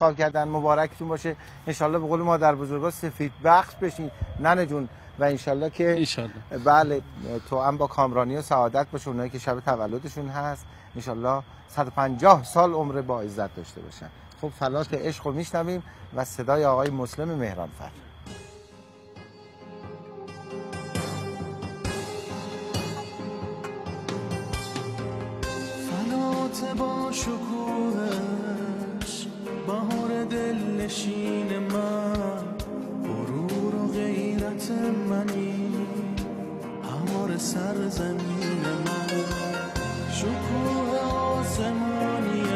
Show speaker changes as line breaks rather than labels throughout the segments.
کار کردن. مبارکتون باشه. انشالله به قول مادر بزرگا سفید بخش بشین. ننه جون. و انشالله که
انشالله.
بله تو هم با کامرانی و سعادت باشه. اونایی که شب تولدشون هست. انشالله 150 سال عمر با عزت داشته باشن. خب فلات عشق رو میشنویم و صدای آقای مسلم مهرانفر
فلات با شکوهش نشین من غرور و غیرت منی. همار سرزمین من. شکوه آسمانیم.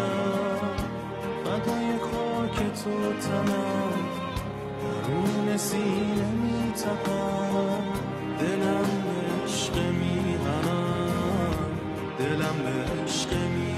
فدای خاک تو تنم درون سینه می تپم دلم به عشق میهنم دلم به عشق میهنم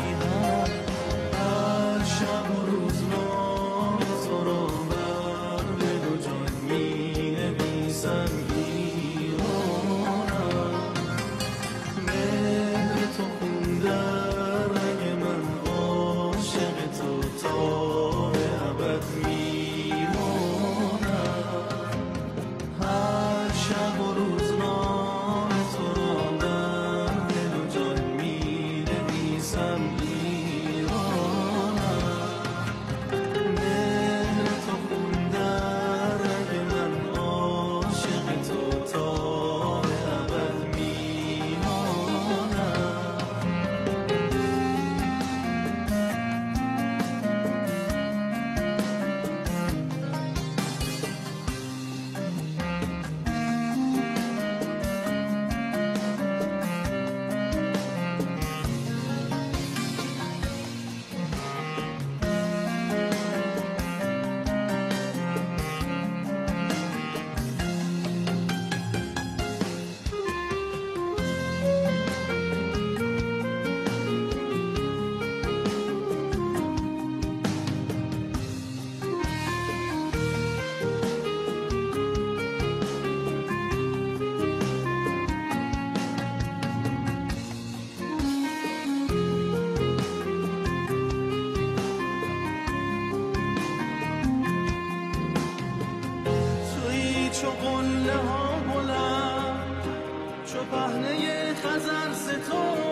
told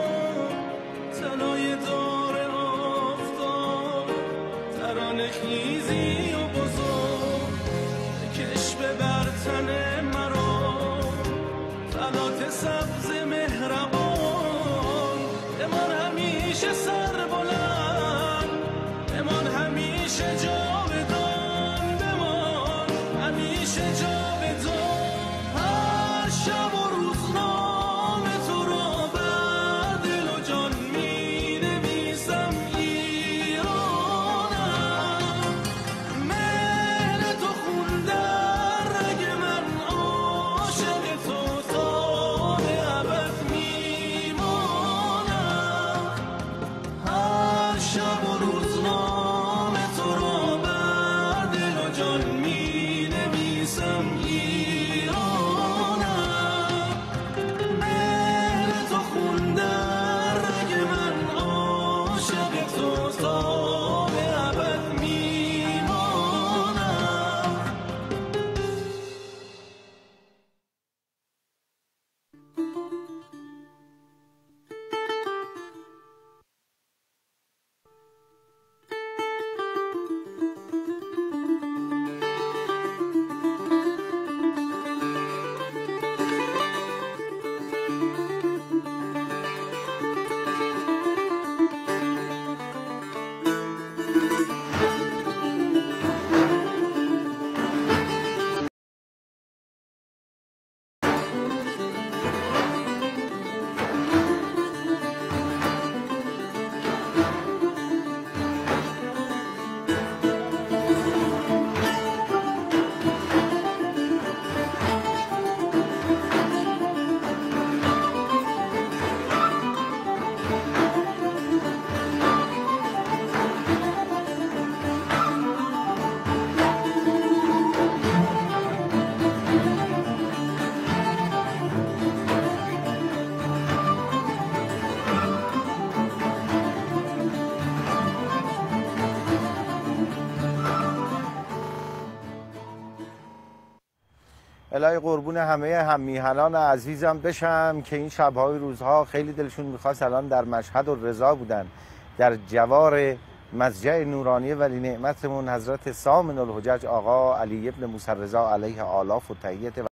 الهی قربون همه هم میهنان عزیزم بشم که این شبهای روزها خیلی دلشون می‌خواست الان در مشهد و رضا بودن در جوار مزجع نورانی. ولی نعمتمون حضرت سامن الحجج آقا علی ابن موسی رضا علیه آلاف و تحییت